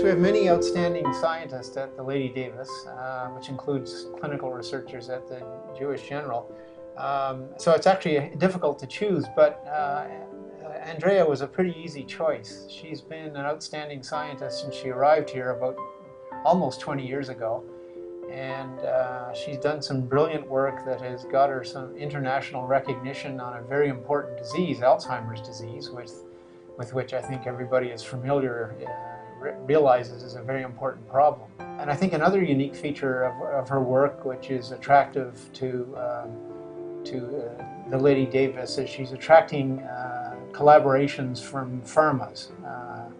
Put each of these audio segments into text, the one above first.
we have many outstanding scientists at the Lady Davis, uh, which includes clinical researchers at the Jewish General. Um, so it's actually difficult to choose, but uh, Andrea was a pretty easy choice. She's been an outstanding scientist since she arrived here about almost 20 years ago. And uh, she's done some brilliant work that has got her some international recognition on a very important disease, Alzheimer's disease, with, with which I think everybody is familiar, uh, re realizes is a very important problem. And I think another unique feature of, of her work, which is attractive to, um, to uh, the Lady Davis, is she's attracting uh, collaborations from pharmas. Uh,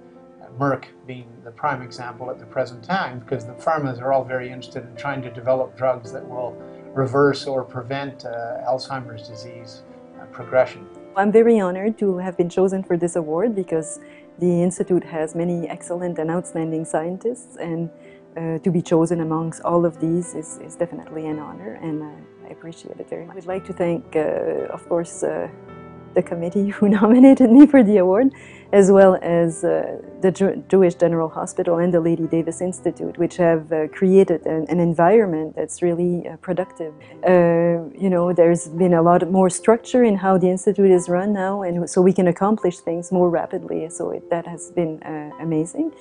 Merck being the prime example at the present time, because the pharmas are all very interested in trying to develop drugs that will reverse or prevent uh, Alzheimer's disease uh, progression. I'm very honored to have been chosen for this award because the Institute has many excellent and outstanding scientists and uh, to be chosen amongst all of these is, is definitely an honor and I appreciate it very much. I'd like to thank, uh, of course, uh, the committee who nominated me for the award, as well as uh, the Jew Jewish General Hospital and the Lady Davis Institute, which have uh, created an, an, environment that's really uh, productive. Uh, you know, there's been a lot more structure in how the Institute is run now, and so we can accomplish things more rapidly, so it, that has been uh, amazing.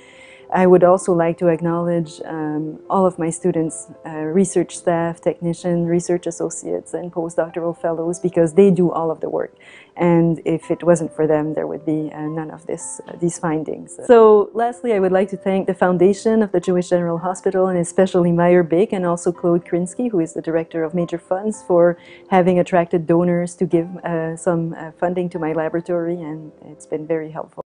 I would also like to acknowledge um, all of my students, uh, research staff, technicians, research associates, and postdoctoral fellows because they do all of the work. And if it wasn't for them, there would be uh, none of this, uh, these findings. So lastly, I would like to thank the foundation of the Jewish General Hospital and especially Myer Bick and also Claude Krinsky, who is the director of major funds for having attracted donors to give uh, some uh, funding to my laboratory and it's been very helpful.